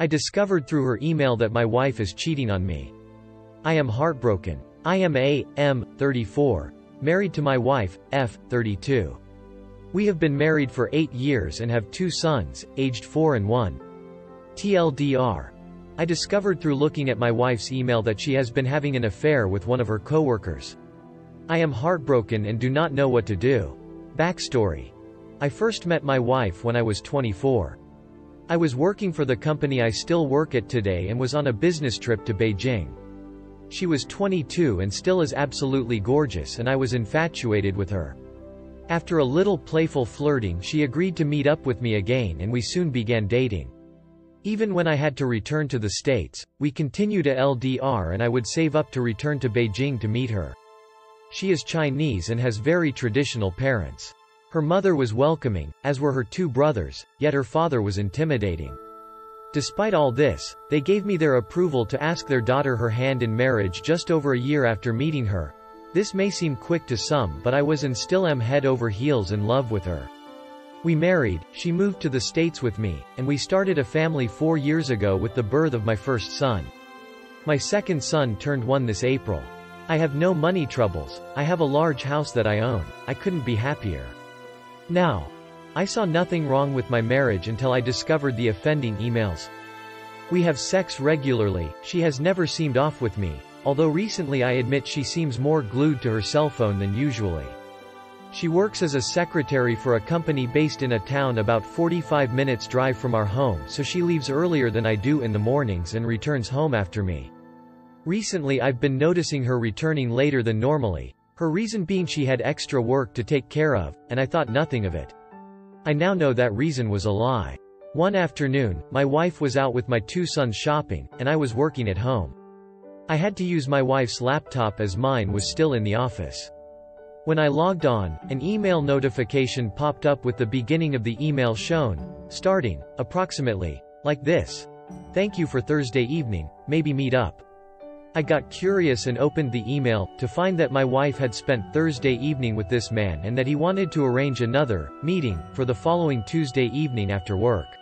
I discovered through her email that my wife is cheating on me. I am heartbroken. I am A. M. 34, married to my wife, F. 32. We have been married for eight years and have two sons, aged 4 and 1. TLDR. I discovered through looking at my wife's email that she has been having an affair with one of her coworkers. I am heartbroken and do not know what to do. Backstory. I first met my wife when I was 24. I was working for the company I still work at today and was on a business trip to Beijing. She was 22 and still is absolutely gorgeous and I was infatuated with her. After a little playful flirting she agreed to meet up with me again and we soon began dating. Even when I had to return to the States, we continued to LDR and I would save up to return to Beijing to meet her. She is Chinese and has very traditional parents. Her mother was welcoming, as were her two brothers, yet her father was intimidating. Despite all this, they gave me their approval to ask their daughter her hand in marriage just over a year after meeting her. This may seem quick to some but I was and still am head over heels in love with her. We married, she moved to the States with me, and we started a family four years ago with the birth of my first son. My second son turned one this April. I have no money troubles, I have a large house that I own, I couldn't be happier. Now, I saw nothing wrong with my marriage until I discovered the offending emails. We have sex regularly, she has never seemed off with me, although recently I admit she seems more glued to her cell phone than usually. She works as a secretary for a company based in a town about 45 minutes drive from our home so she leaves earlier than I do in the mornings and returns home after me. Recently I've been noticing her returning later than normally, her reason being she had extra work to take care of, and I thought nothing of it. I now know that reason was a lie. One afternoon, my wife was out with my two sons shopping, and I was working at home. I had to use my wife's laptop as mine was still in the office. When I logged on, an email notification popped up with the beginning of the email shown, starting, approximately, like this. Thank you for Thursday evening, maybe meet up. I got curious and opened the email, to find that my wife had spent Thursday evening with this man and that he wanted to arrange another, meeting, for the following Tuesday evening after work.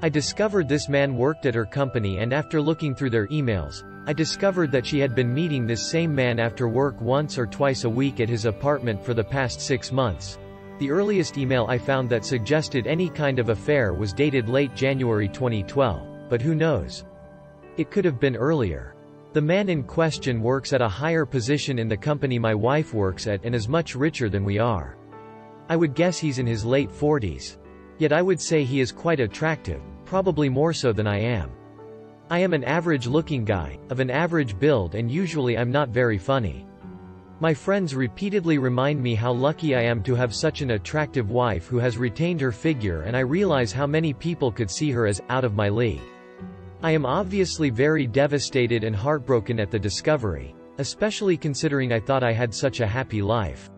I discovered this man worked at her company and after looking through their emails, I discovered that she had been meeting this same man after work once or twice a week at his apartment for the past six months. The earliest email I found that suggested any kind of affair was dated late January 2012, but who knows? It could have been earlier. The man in question works at a higher position in the company my wife works at and is much richer than we are. I would guess he's in his late 40s. Yet I would say he is quite attractive, probably more so than I am. I am an average-looking guy, of an average build and usually I'm not very funny. My friends repeatedly remind me how lucky I am to have such an attractive wife who has retained her figure and I realize how many people could see her as, out of my league. I am obviously very devastated and heartbroken at the discovery, especially considering I thought I had such a happy life.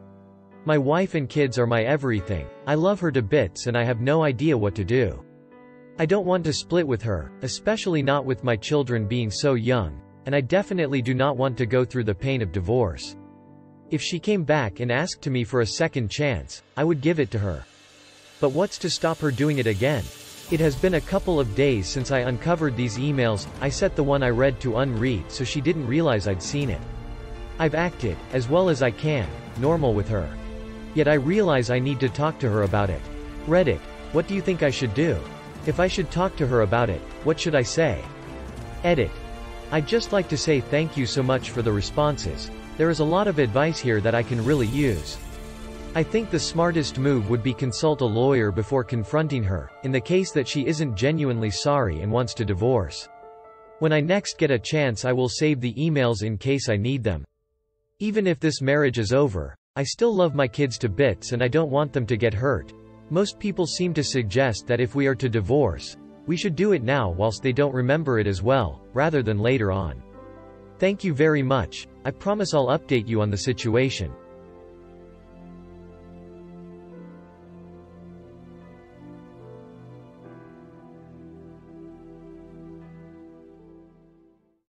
My wife and kids are my everything, I love her to bits and I have no idea what to do. I don't want to split with her, especially not with my children being so young, and I definitely do not want to go through the pain of divorce. If she came back and asked to me for a second chance, I would give it to her. But what's to stop her doing it again? It has been a couple of days since I uncovered these emails, I set the one I read to unread so she didn't realize I'd seen it. I've acted, as well as I can, normal with her. Yet I realize I need to talk to her about it. Reddit, what do you think I should do? If I should talk to her about it, what should I say? Edit. I'd just like to say thank you so much for the responses. There is a lot of advice here that I can really use. I think the smartest move would be consult a lawyer before confronting her, in the case that she isn't genuinely sorry and wants to divorce. When I next get a chance I will save the emails in case I need them. Even if this marriage is over, I still love my kids to bits and I don't want them to get hurt. Most people seem to suggest that if we are to divorce, we should do it now whilst they don't remember it as well, rather than later on. Thank you very much, I promise I'll update you on the situation.